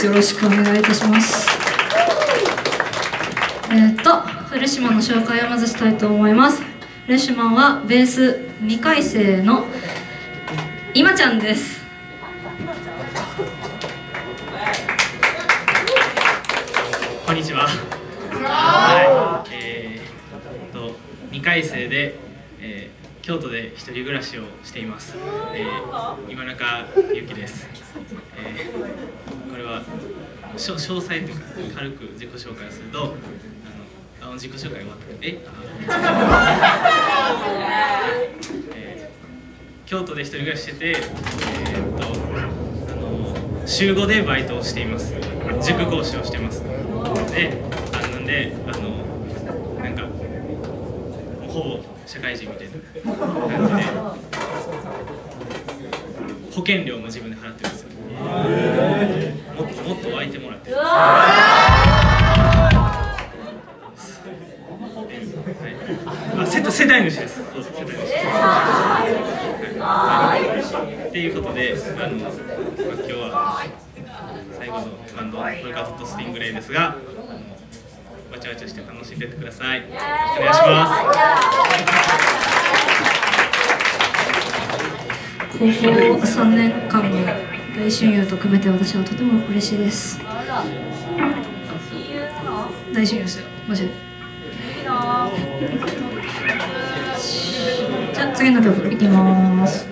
レですよろしくお願いいたしますえー、っとフレッシュマンの紹介をまずしたいと思いますフレッシュマンはベース2回生の今ちゃんですこんにちは。はい。えー、と2回生で、えー、京都で一人暮らしをしています。えー、今中ゆきです。えー、これは詳細というか軽く自己紹介をすると、あの自己紹介終わった。え？えー、京都で一人暮らししてて、えー、とあの週5でバイトをしています。塾講師をしてます。であなんであのなんかほぼ社会人みたいな感じで保険料も自分で払ってるんですよもっともっと湧いてもらって。あ世世代主です。そう世代主っていうことであの、まあ、今日は最後のバンド「ポルカドットスティングレイ」ですがわちゃわちゃして楽しんでってください。お願いします。高校3年間の大親友と組めて私はとても嬉しいです。大親友ですよ。マジで。じゃあ次の曲いきます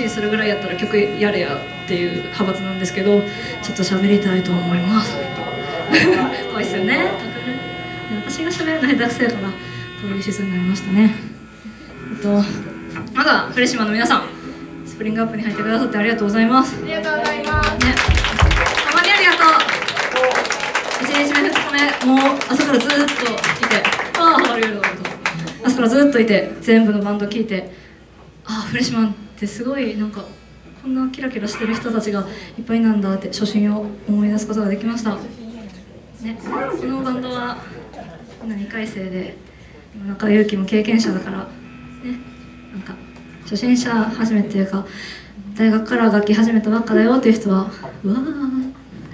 あの MC するぐらいやったら曲やれやっていう派閥なんですけどちょっと喋りたいと思います。怖いっすよね。私が喋るの下手くそやからこういう姿勢になりましたね。えっとまだフレッシュマンの皆さんスプリングアップに入ってくださってありがとうございます。ありがとうございます。ね。たまにありがとう。1日目2日目もう朝からずーっといてああありがとう朝からずっといて全部のバンド聴いてああフレッシュマンってすごいなんかこんなキラキラしてる人たちがいっぱいなんだって初心を思い出すことができました、ね、このバンドはみんな2回生でなんか勇気も経験者だからねなんか初心者始めっていうか大学から楽器始めたばっかだよっていう人はうわー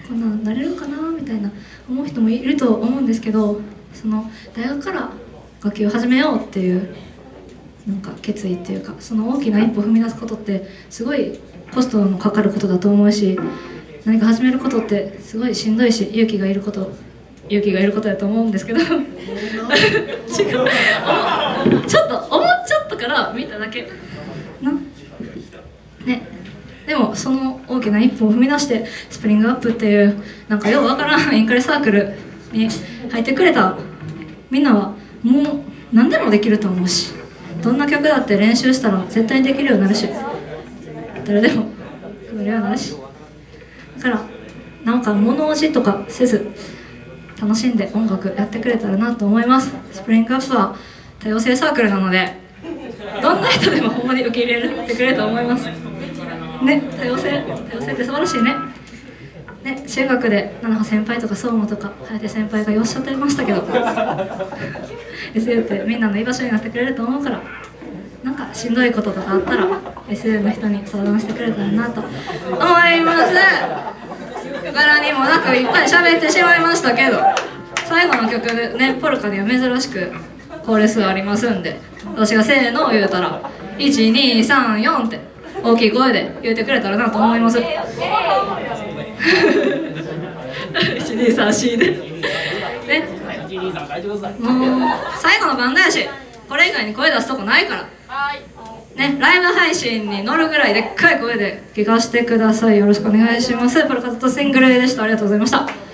こんなんなれるかなみたいな思う人もいると思うんですけどその大学から楽器を始めようっていうなんか決意っていうかその大きな一歩踏み出すことってすごいコストのかかることだと思うし何か始めることってすごいしんどいし勇気がいること勇気がいることだと思うんですけど。違う。ちょっと思っちゃったから見ただけ。な。ね。でもその大きな一歩を踏み出してスプリングアップっていうなんかようわからんインカレサークルに入ってくれた。みんなはもう何でもできると思うし。どんな曲だって練習したら絶対にできるようになるし誰でも。組めるようになるし。だからなんか物おじとかせず楽しんで音楽やってくれたらなと思います。スプリングアップは多様性サークルなのでどんな人でもほんまに受け入れてくれると思います。ね多様性多様性って素晴らしいね。ね中学で七穂先輩とか相馬とか颯先輩がおっしゃってましたけど。SU ってみんなの居場所になってくれると思うから。なんかしんどいこととかあったら SU の人に相談してくれたらなと。思います。柄にもなくいっぱい喋ってしまいましたけど。最後の曲でねポルカには珍しくコーレスありますんで。私がせーの言うたら1234って大きい声で言ってくれたらなと思います1234で。ね。もう最後のバンドやしこれ以外に声出すとこないから。ね、ライブ配信に乗るぐらいでっかい声で聞かせてください。よろしくお願いします。プロカットシングルでした。ありがとうございました